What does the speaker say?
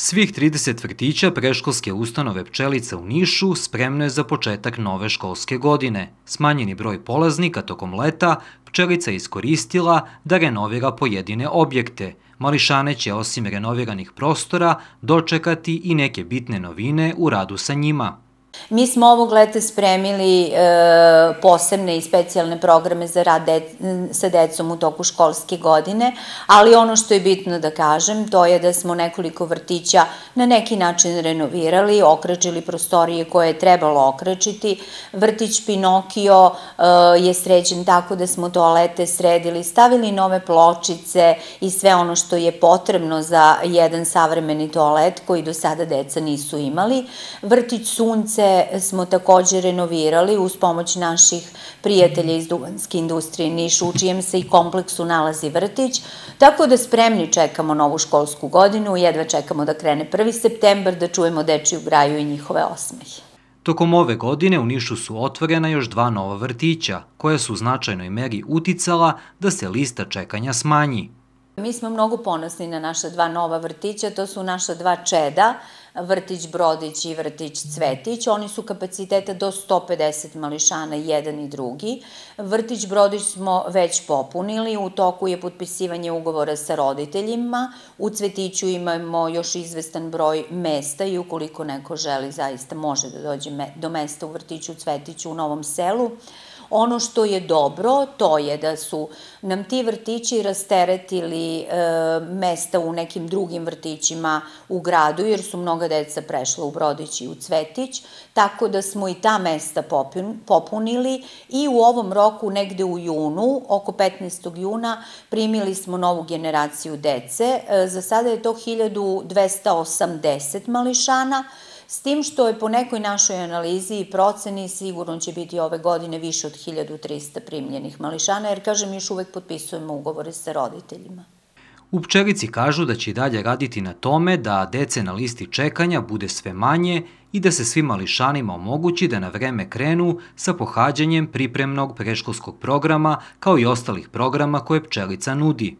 Svih 30 vrtića preškolske ustanove Pčelica u Nišu spremno je za početak nove školske godine. Smanjeni broj polaznika tokom leta Pčelica je iskoristila da renovira pojedine objekte. Mališane će osim renoviranih prostora dočekati i neke bitne novine u radu sa njima. Mi smo ovog leta spremili e, posebne i specijalne programe za rad sa decom u toku školske godine, ali ono što je bitno da kažem, to je da smo nekoliko vrtića na neki način renovirali, okrećili prostorije koje je trebalo okrećiti. Vrtić Pinokio e, je sređen tako da smo toalete sredili, stavili nove pločice i sve ono što je potrebno za jedan savremeni toalet koji do sada deca nisu imali. Vrtić Sunce smo takođe renovirali uz pomoć naših prijatelja iz duvanske industrije Niš, u čijem se i kompleksu nalazi vrtić, tako da spremni čekamo novu školsku godinu, jedva čekamo da krene 1. septembar, da čujemo dečiju graju i njihove osmehe. Tokom ove godine u Nišu su otvorena još dva nova vrtića, koja su u značajnoj meri uticala da se lista čekanja smanji. Mi smo mnogo ponosni na naša dva nova vrtića, to su naša dva čeda, vrtić Brodić i vrtić Cvetić. Oni su kapaciteta do 150 mališana, jedan i drugi. Vrtić Brodić smo već popunili, u toku je potpisivanje ugovora sa roditeljima. U Cvetiću imamo još izvestan broj mesta i ukoliko neko želi, zaista može da dođe do mesta u vrtiću Cvetiću u Novom selu. Ono što je dobro, to je da su nam ti vrtići rasteretili e, mesta u nekim drugim vrtićima u gradu, jer su mnoga deca prešla u Brodić i u Cvetić, tako da smo i ta mesta popunili i u ovom roku, negde u junu, oko 15. juna, primili smo novu generaciju dece. E, za sada je to 1280 mališana, S tim što je po nekoj našoj analizi i proceni sigurno će biti ove godine više od 1300 primljenih mališana, jer kažem još uvek potpisujemo ugovore sa roditeljima. U Pčelici kažu da će i dalje raditi na tome da dece na listi čekanja bude sve manje i da se svim mališanima omogući da na vreme krenu sa pohađanjem pripremnog preškolskog programa kao i ostalih programa koje Pčelica nudi.